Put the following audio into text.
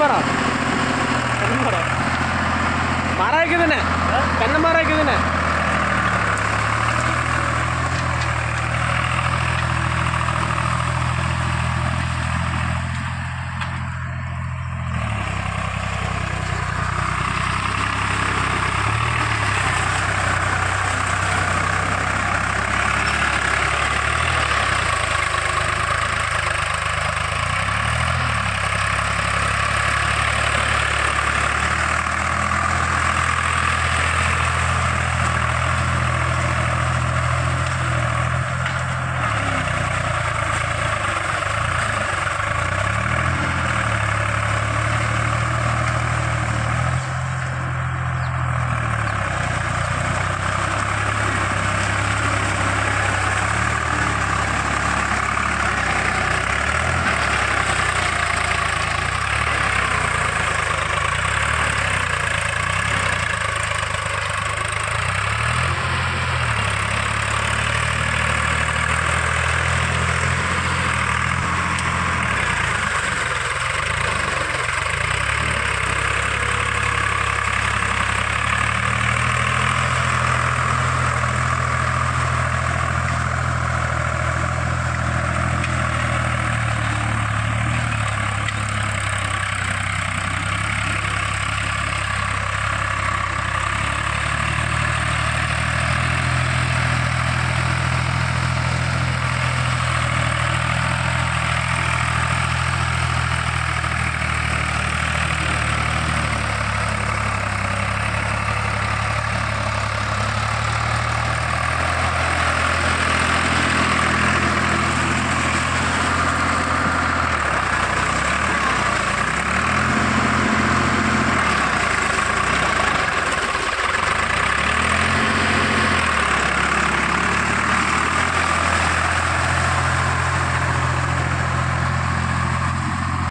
പറ പറ മറ വയ്ക്കുന്നേ